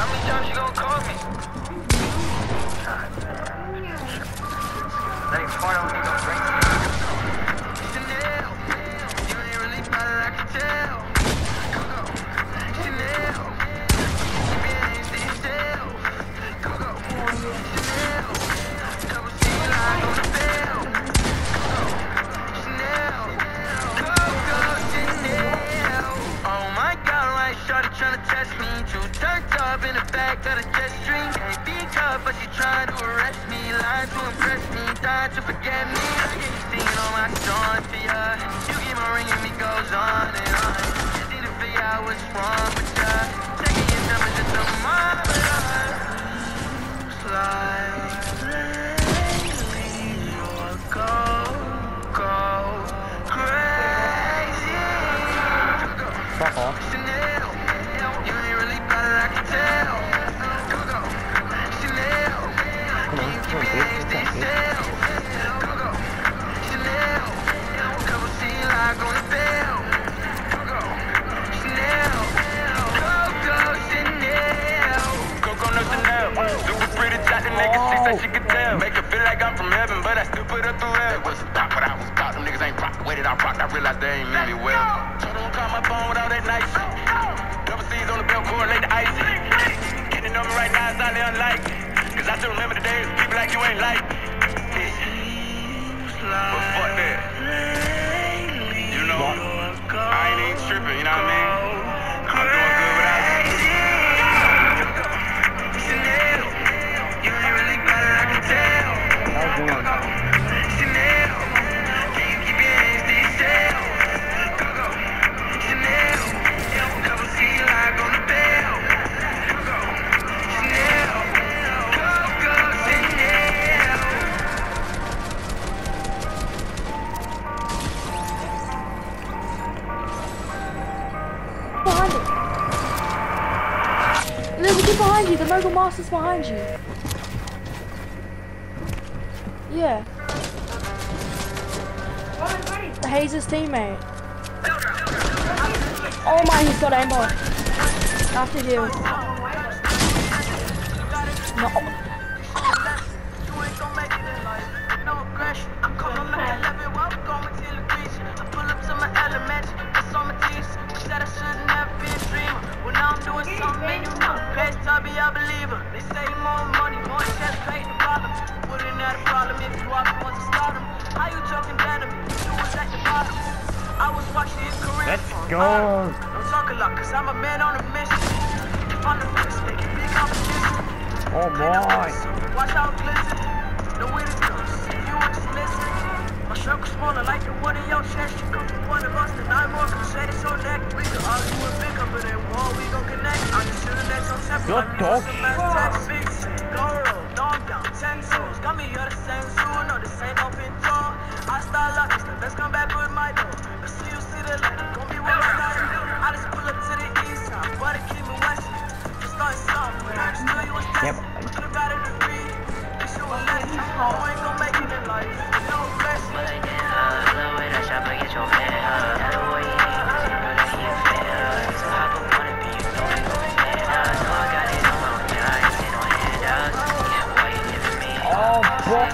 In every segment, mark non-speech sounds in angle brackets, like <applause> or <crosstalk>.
How many times you gonna call me? Me, gonna turned in the back of the jet stream. Can't tough, but she trying to arrest me. Lying to impress me, dying to forget me. I get you singing all my songs to ya. You keep on ringing me, goes on and on. Just need to figure out what's wrong with ya. Taking your numbers just a marvelous. Like they ain't mean me well. So don't call my phone with all that nice shit. Double C's on the belt, correlate the icy. Get the number right now, it's highly unlikely. Cause I still remember the days people like you ain't like. But fuck that. You know, I ain't even tripping, you know what I mean? There's a behind you. The Mogul Master's behind you. Yeah. The Hazer's teammate. Oh my, he's got aimbot. After heal. No. Now I'm doing something and you know. Best Tubby, I believe her. They say more money, more chest plate, the problem. Wouldn't that a problem if you walk once to stardom? How you talking down to me? You was at the bottom. I was watching your career. Let's go. bottom. Don't talk a lot, cause I'm a man on a mission. If I'm the best, they can be competition. Oh boy. Watch out, glisten. The wind is ghost. If you were just listen. My circle's smaller like the one in your chest. You come from one of us, then I'm more can say so neck. We could argue and big up roll, dog down, ten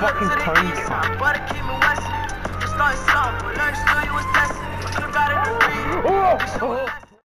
fucking to the cone east count. side, but it keep me west. Just starting something, but learn to still you was testing. Could've got a <gasps> degree. Oh, oh.